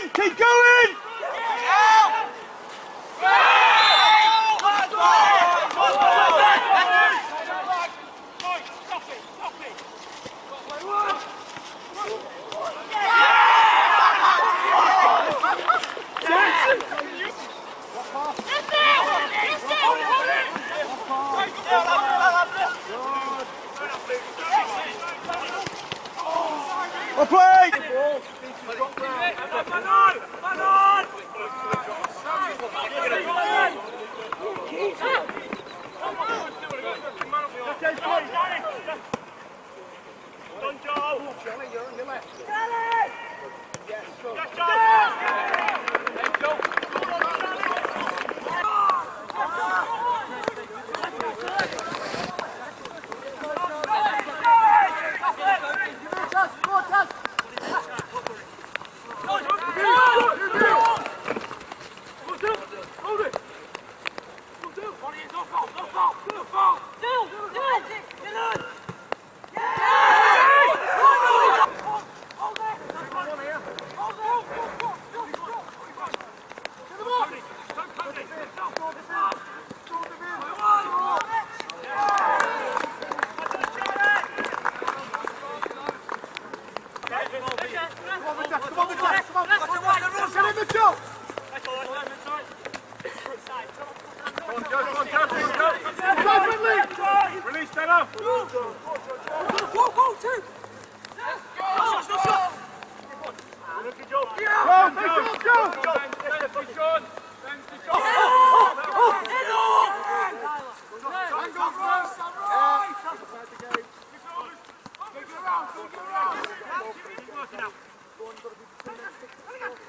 going! Keep going! Yeah. Don't go! Johnny, you're on your left. Get around, get. op. going to be